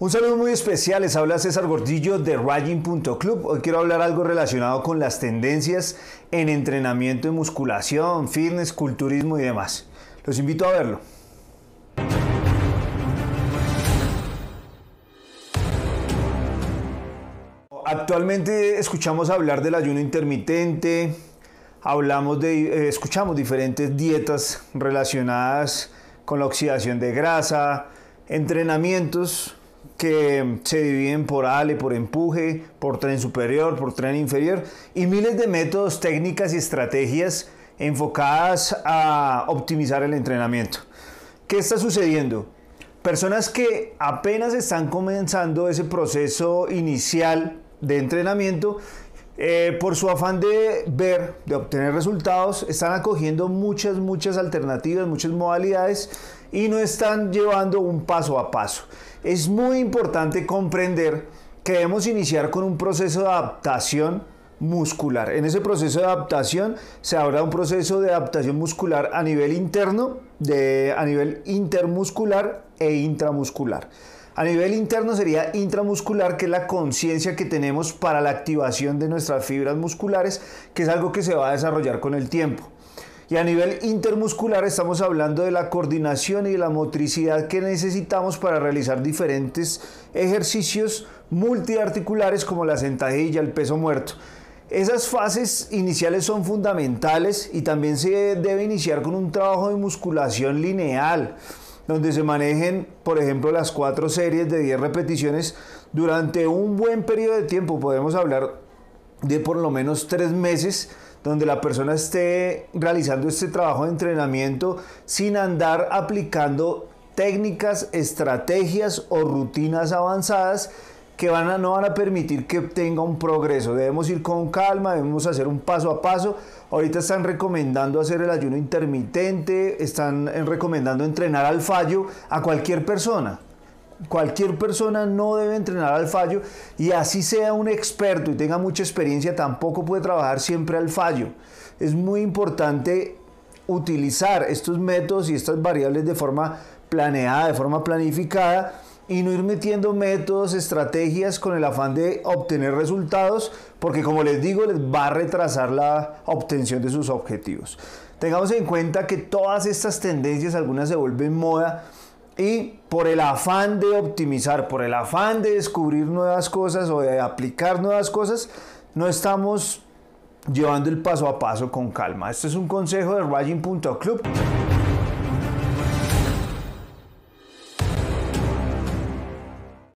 Un saludo muy especial, les habla César Gordillo de Raging.club. Hoy quiero hablar algo relacionado con las tendencias en entrenamiento de musculación, fitness, culturismo y demás. Los invito a verlo. Actualmente escuchamos hablar del ayuno intermitente, hablamos de, eh, escuchamos diferentes dietas relacionadas con la oxidación de grasa, entrenamientos que se dividen por ale, por empuje, por tren superior, por tren inferior y miles de métodos, técnicas y estrategias enfocadas a optimizar el entrenamiento. ¿Qué está sucediendo? Personas que apenas están comenzando ese proceso inicial de entrenamiento, eh, por su afán de ver, de obtener resultados, están acogiendo muchas, muchas alternativas, muchas modalidades y no están llevando un paso a paso. Es muy importante comprender que debemos iniciar con un proceso de adaptación muscular. En ese proceso de adaptación se habrá un proceso de adaptación muscular a nivel interno, de, a nivel intermuscular e intramuscular. A nivel interno sería intramuscular, que es la conciencia que tenemos para la activación de nuestras fibras musculares, que es algo que se va a desarrollar con el tiempo. Y a nivel intermuscular estamos hablando de la coordinación y de la motricidad que necesitamos para realizar diferentes ejercicios multiarticulares como la sentadilla, el peso muerto. Esas fases iniciales son fundamentales y también se debe iniciar con un trabajo de musculación lineal, donde se manejen, por ejemplo, las cuatro series de 10 repeticiones durante un buen periodo de tiempo. Podemos hablar de por lo menos tres meses donde la persona esté realizando este trabajo de entrenamiento sin andar aplicando técnicas, estrategias o rutinas avanzadas que van a, no van a permitir que tenga un progreso. Debemos ir con calma, debemos hacer un paso a paso. Ahorita están recomendando hacer el ayuno intermitente, están recomendando entrenar al fallo a cualquier persona cualquier persona no debe entrenar al fallo y así sea un experto y tenga mucha experiencia, tampoco puede trabajar siempre al fallo. Es muy importante utilizar estos métodos y estas variables de forma planeada, de forma planificada y no ir metiendo métodos, estrategias con el afán de obtener resultados, porque como les digo, les va a retrasar la obtención de sus objetivos. Tengamos en cuenta que todas estas tendencias, algunas se vuelven moda, y por el afán de optimizar, por el afán de descubrir nuevas cosas o de aplicar nuevas cosas, no estamos llevando el paso a paso con calma. Este es un consejo de Raging.club.